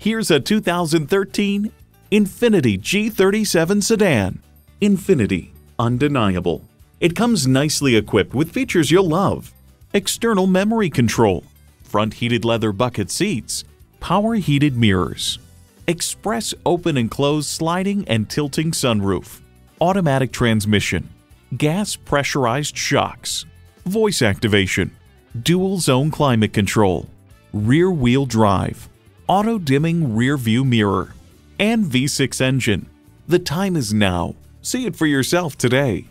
Here's a 2013 Infiniti G37 sedan. Infiniti, undeniable. It comes nicely equipped with features you'll love. External memory control, front heated leather bucket seats, power heated mirrors, express open and close sliding and tilting sunroof, automatic transmission, gas pressurized shocks, voice activation, dual zone climate control, rear wheel drive, auto dimming rear view mirror, and V6 engine. The time is now. See it for yourself today.